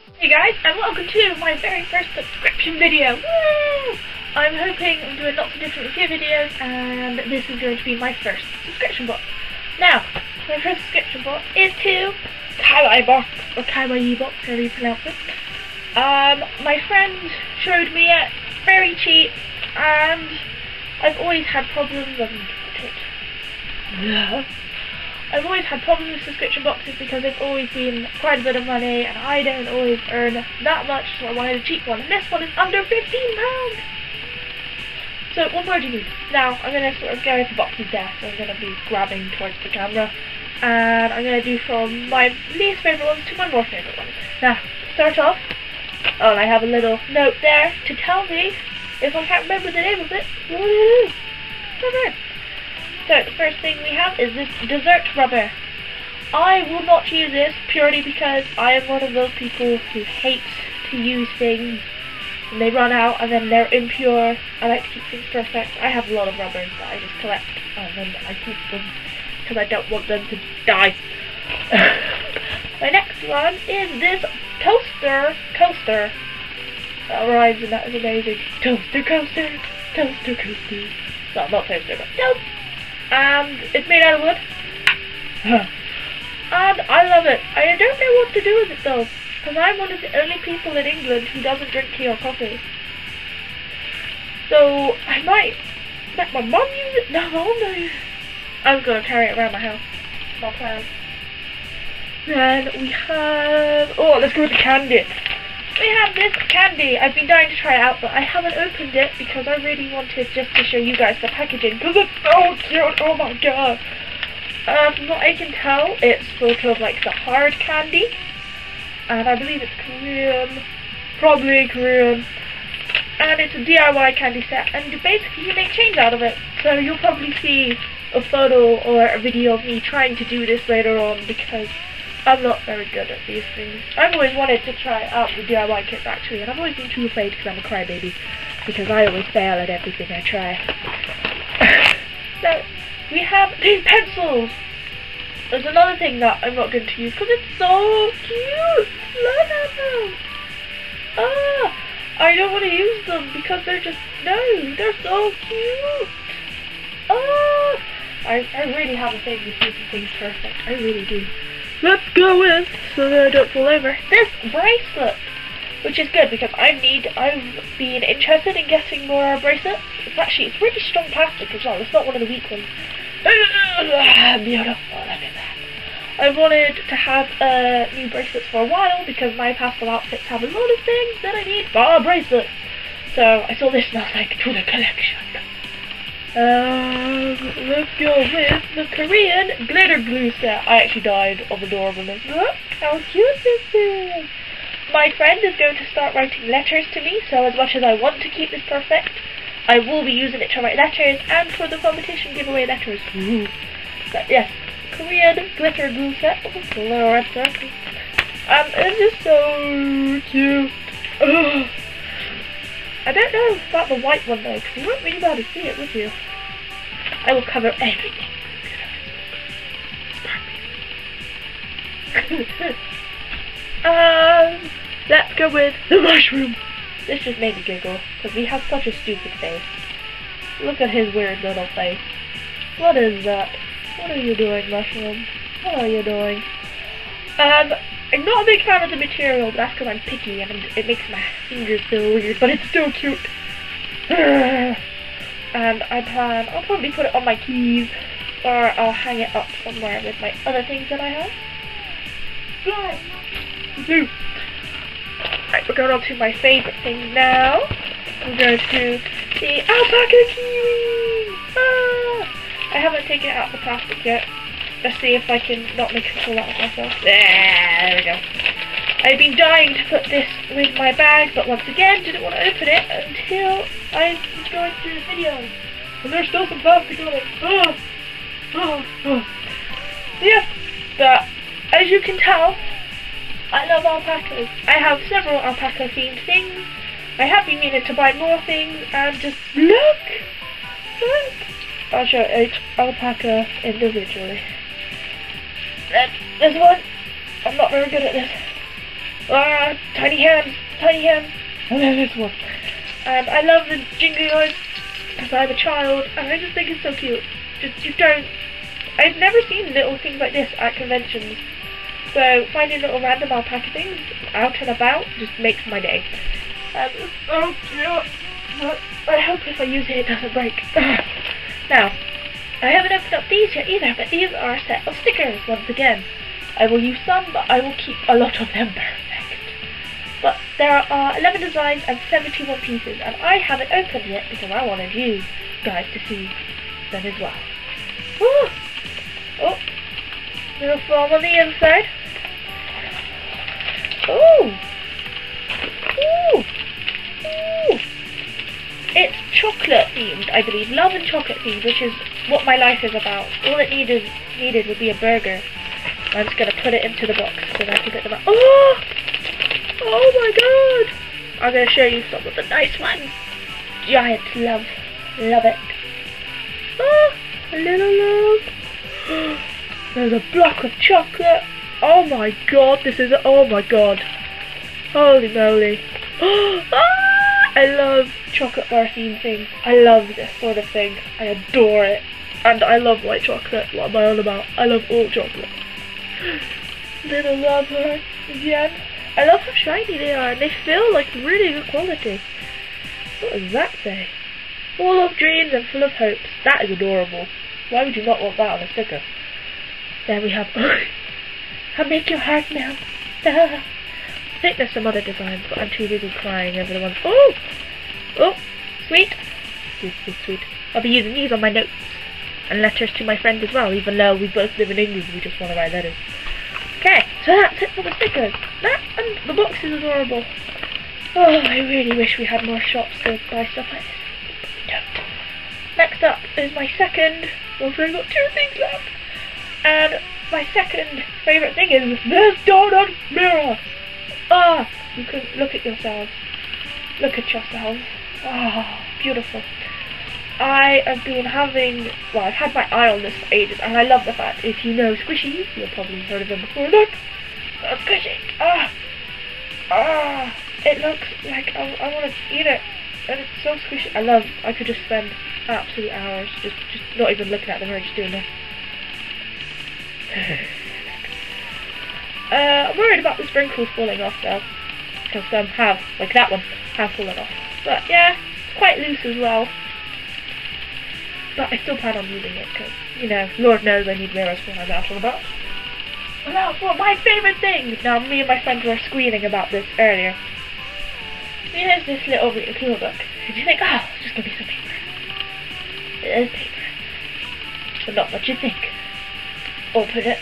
Hey guys, and welcome to my very first subscription video. Woo! I'm hoping I'm doing lots of different review videos, and this is going to be my first subscription box. Now, my first subscription box is to Kawaii Box, or Kawaii Box, however you pronounce it. Um, my friend showed me it, very cheap, and I've always had problems, with it. I've always had problems with subscription boxes because they've always been quite a bit of money and I don't always earn that much so I wanted a cheap one and this one is under £15! So what more do you need? Now I'm going to sort of go into boxes there so I'm going to be grabbing towards the camera and I'm going to do from my least favourite ones to my more favourite ones. Now, start off, oh and I have a little note there to tell me if I can't remember the name of it, what it is. So the first thing we have is this dessert rubber. I will not use this purely because I am one of those people who hate to use things and they run out and then they're impure. I like to keep things perfect. I have a lot of rubbers that I just collect uh, and then I keep them because I don't want them to die. My next one is this toaster coaster. That rhymes and that is amazing. Toaster coaster, toaster coaster. No, not toaster, but toaster and it's made out of wood. and I love it. I don't know what to do with it though, because I'm one of the only people in England who doesn't drink tea or coffee. So I might let my mum use it. No, mum no. I was gonna carry it around my house. My plan. Then we have. Oh, let's go with the candy. We have this candy. I've been dying to try it out, but I haven't opened it because I really wanted just to show you guys the packaging because it's so cute. Oh my god. Uh, from what I can tell, it's sort of like the hard candy. And I believe it's Korean. Probably Korean. And it's a DIY candy set. And basically you make chains out of it. So you'll probably see a photo or a video of me trying to do this later on because I'm not very good at these things. I've always wanted to try out the DIY kit actually, and I've always been too afraid because I'm a crybaby. Because I always fail at everything I try. so, we have these pencils! There's another thing that I'm not going to use because it's so cute! Look at them! Ah! I don't want to use them because they're just, no, they're so cute! Ah! I, I really have a thing with keeping things perfect. I really do let's go with, so that I don't fall over, this bracelet. Which is good because I need, I've been interested in getting more bracelets. It's actually, it's really strong plastic as well. It's not one of the weak ones. Beautiful, look at that. I've wanted to have uh, new bracelets for a while because my pastel outfits have a lot of things that I need for bracelets. So I saw this and I was like, to the collection. Um, let's go with the Korean glitter glue set. I actually died of adorableness. Look how cute this is. My friend is going to start writing letters to me, so as much as I want to keep this perfect, I will be using it to write letters and for the competition giveaway letters. But yes, Korean glitter glue set with a little red circle. Um, it's just so cute. I don't know about the white one though, because you won't really be able to see it, would you? I will cover everything. um, let's go with the mushroom. This just made me giggle, because he has such a stupid face. Look at his weird little face. What is that? What are you doing, mushroom? What are you doing? Um, I'm not a big fan of the material, but that's because I'm picky and it makes my fingers feel weird, but it's still cute. and I plan, I'll probably put it on my keys, or I'll hang it up somewhere with my other things that I have. Do. Right, we're going on to my favorite thing now. We're going to the alpaca kiwi! Ah! I haven't taken it out of the plastic yet. Let's see if I can not make a fool out of myself. There we go. I've been dying to put this with my bag, but once again, didn't want to open it until I was going through the video. And there's still some plastic on it. Oh, ah, oh, ah, oh. Ah. Yeah, but as you can tell, I love alpacas. I have several alpaca themed things. I have been meaning to buy more things, and just look! Look! I'll show each alpaca individually. Then this one, I'm not very good at this. Ah, tiny hands, tiny hands. I love this one. And I love the jingly eyes because I'm a child, and I just think it's so cute. Just you don't. I've never seen little things like this at conventions. So finding little random alpaca things out and about just makes my day. And it's so cute. But I hope if I use it, it doesn't break. now, I haven't opened up these yet either, but these are a set of stickers once again. I will use some, but I will keep a lot of them perfect. But there are 11 designs and 71 pieces, and I haven't opened yet because I wanted you guys to see them as well. Ooh. Oh, little foam on the inside. Ooh. Ooh. Ooh. It's chocolate themed, I believe. Love and chocolate themed, which is what my life is about. All it needed needed would be a burger. I'm just gonna put it into the box so that I can get them out. Oh! Oh my god! I'm gonna show you some of the nice ones. Giant love. Love it. Oh! A little love. There's a block of chocolate. Oh my god, this is, oh my god. Holy moly. ah, I love chocolate bar theme things. I love this sort of thing. I adore it. And I love white chocolate. What am I on about? I love all chocolate. Little love heart again. I love how shiny they are. And they feel like really good quality. What does that say? Full of dreams and full of hopes. That is adorable. Why would you not want that on a sticker? There we have I'll make your heart melt. I think there's some other designs, but I'm too busy crying over the ones. Oh! Oh! Sweet! Sweet, sweet, sweet. I'll be using these on my notes and letters to my friends as well, even though we both live in England, we just want to write letters. So that's it for the stickers. That and the box is adorable. Oh, I really wish we had more shops to buy stuff like this. Next up is my second, well, I've got two things left, and my second favourite thing is this donut mirror. Ah, you can look at yourselves. Look at yourselves. Ah, beautiful. I have been having, well, I've had my eye on this for ages, and I love the fact, if you know Squishy, you've probably heard of them before, look, Squishy, ah, ah, it looks like I, I want to eat it, and it's so squishy, I love, I could just spend absolute hours just, just not even looking at them or just doing this. uh, I'm worried about the sprinkles falling off though, because some have, like that one, have fallen off, but yeah, it's quite loose as well. But I still plan on using it because, you know, Lord knows I need mirrors for my mouth about. And now for my favourite thing! Now, me and my friends were squealing about this earlier. Here's this little Cool book. And you think, oh, it's just gonna be some paper. It is paper. But not what you think. Open it.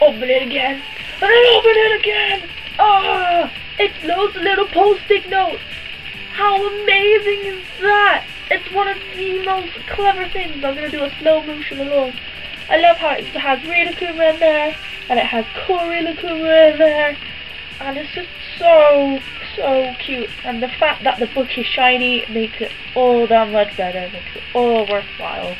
Open it again. And then open it again! Ah! It's those little post-it notes! How amazing is that? It's one of the most clever things. I'm going to do a slow motion along. I love how it has Rilakkuma in there, and it has Korilakkuma in there, and it's just so, so cute. And the fact that the book is shiny makes it all that much better, makes it all worthwhile.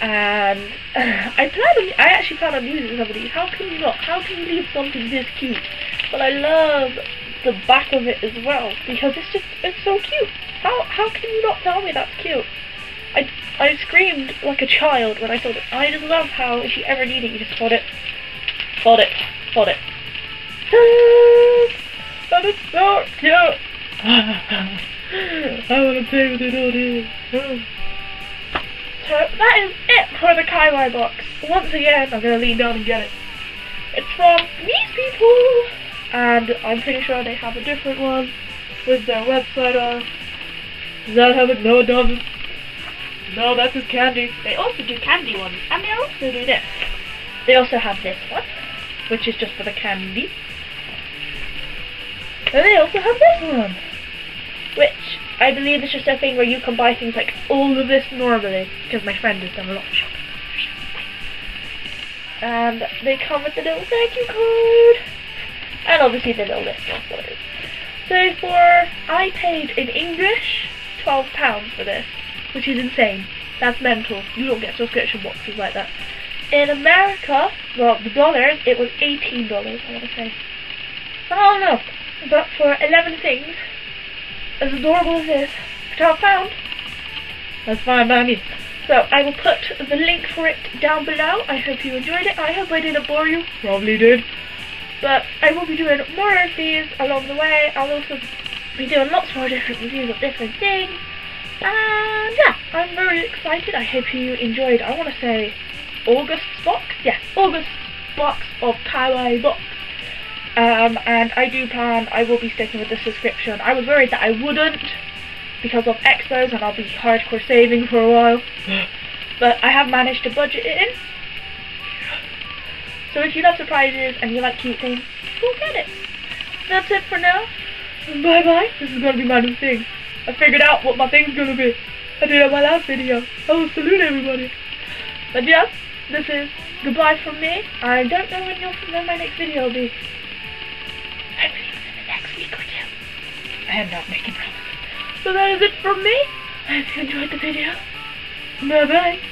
And I plan on, I actually plan on using some of these. How can you not? How can you leave something this cute? But I love the back of it as well because it's just, it's so cute. How how can you not tell me that's cute? I I screamed like a child when I saw it. I just love how if you ever need it, you just hold it, hold it, hold it. And it's so cute. I want to play with it all day. So that is it for the Kaiwai box. Once again, I'm gonna lean down and get it. It's from these people, and I'm pretty sure they have a different one with their website on. Does that have it? No, it doesn't. No, that's just candy. They also do candy ones, and they also do this. They also have this one, which is just for the candy. And they also have this one, which I believe is just a thing where you can buy things like all of this normally, because my friend has done a lot of shopping. And they come with the little thank you card, and obviously the little list of what. So for, I paid in English, £12 for this, which is insane. That's mental. You don't get subscription boxes like that. In America, well, the dollars, it was $18, I want to say. I don't know. But for 11 things, as adorable as this, I've found, that's fine by me. So I will put the link for it down below. I hope you enjoyed it. I hope I didn't bore you. Probably did. But I will be doing more of these along the way. I'll also be doing lots more different reviews of different things. And yeah, I'm very excited. I hope you enjoyed, I want to say, August's box? Yeah, August's box of Kawaii box. Um, and I do plan, I will be sticking with the subscription. I was worried that I wouldn't because of expos and I'll be hardcore saving for a while. but I have managed to budget it in. So if you love surprises and you like cute things, go get it. That's it for now. Bye bye. This is gonna be my new thing. I figured out what my thing's gonna be. I did it in my last video. I will salute everybody. But yeah, this is goodbye from me. I don't know when, when my next video will be. The next week or two. I am not making promises. So that is it from me. I hope you enjoyed the video. Bye bye.